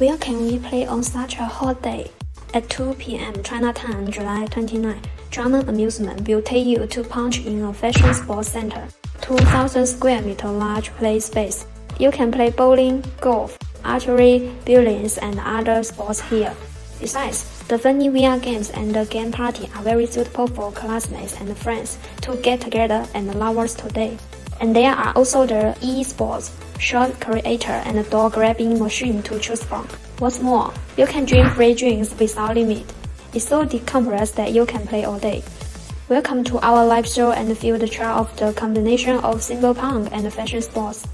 Where can we play on such a hot day? At 2 p.m. Chinatown, July 29, JAMMA Amusement will take you to punch in a fashion sports center. 2,000 square meter large play space. You can play bowling, golf, archery, billiards, and other sports here. Besides, the funny VR games and the game party are very suitable for classmates and friends to get together and lovers today. And there are also the e-sports, creator, and dog grabbing machine to choose from. What's more, you can drink free drinks without limit. It's so decompressed that you can play all day. Welcome to our live show and feel the charm of the combination of cyberpunk and fashion sports.